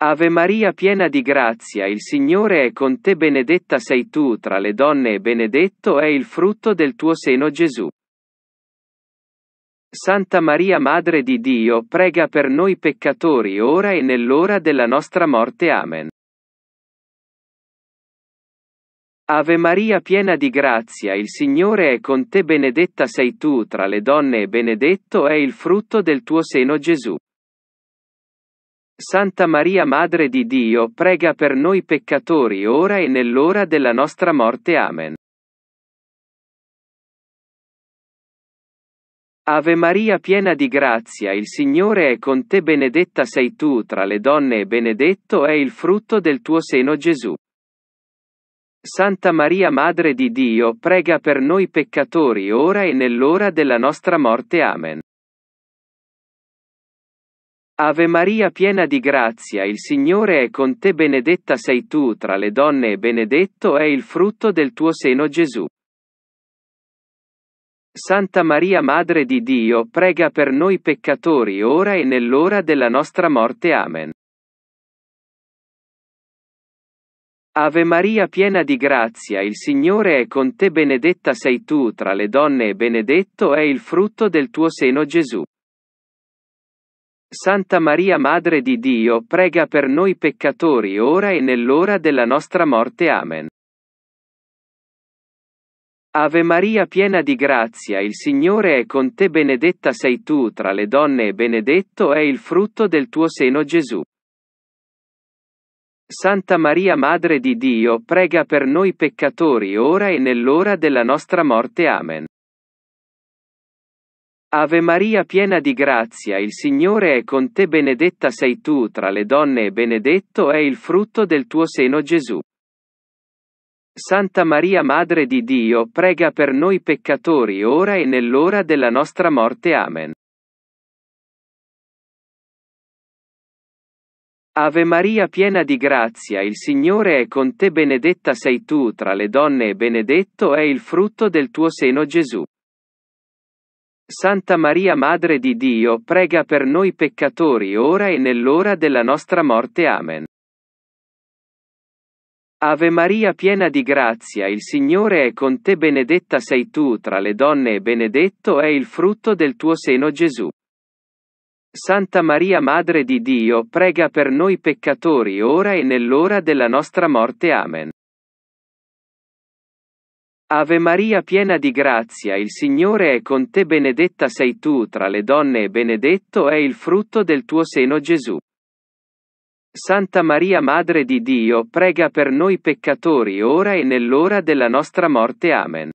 Ave Maria piena di grazia il Signore è con te benedetta sei tu tra le donne e benedetto è il frutto del tuo seno Gesù. Santa Maria Madre di Dio prega per noi peccatori ora e nell'ora della nostra morte. Amen. Ave Maria piena di grazia il Signore è con te benedetta sei tu tra le donne e benedetto è il frutto del tuo seno Gesù. Santa Maria Madre di Dio prega per noi peccatori ora e nell'ora della nostra morte. Amen. Ave Maria piena di grazia il Signore è con te benedetta sei tu tra le donne e benedetto è il frutto del tuo seno Gesù. Santa Maria Madre di Dio prega per noi peccatori ora e nell'ora della nostra morte. Amen. Ave Maria piena di grazia il Signore è con te benedetta sei tu tra le donne e benedetto è il frutto del tuo seno Gesù. Santa Maria Madre di Dio prega per noi peccatori ora e nell'ora della nostra morte. Amen. Ave Maria piena di grazia il Signore è con te benedetta sei tu tra le donne e benedetto è il frutto del tuo seno Gesù. Santa Maria Madre di Dio prega per noi peccatori ora e nell'ora della nostra morte. Amen. Ave Maria piena di grazia il Signore è con te benedetta sei tu tra le donne e benedetto è il frutto del tuo seno Gesù. Santa Maria Madre di Dio prega per noi peccatori ora e nell'ora della nostra morte. Amen. Ave Maria piena di grazia il Signore è con te benedetta sei tu tra le donne e benedetto è il frutto del tuo seno Gesù. Santa Maria Madre di Dio prega per noi peccatori ora e nell'ora della nostra morte. Amen. Ave Maria piena di grazia il Signore è con te benedetta sei tu tra le donne e benedetto è il frutto del tuo seno Gesù. Santa Maria Madre di Dio prega per noi peccatori ora e nell'ora della nostra morte. Amen. Ave Maria piena di grazia il Signore è con te benedetta sei tu tra le donne e benedetto è il frutto del tuo seno Gesù. Santa Maria Madre di Dio prega per noi peccatori ora e nell'ora della nostra morte. Amen. Ave Maria piena di grazia il Signore è con te benedetta sei tu tra le donne e benedetto è il frutto del tuo seno Gesù. Santa Maria Madre di Dio prega per noi peccatori ora e nell'ora della nostra morte. Amen.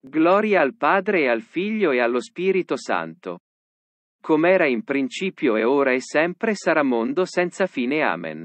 Gloria al Padre e al Figlio e allo Spirito Santo. Com'era in principio e ora e sempre sarà mondo senza fine. Amen.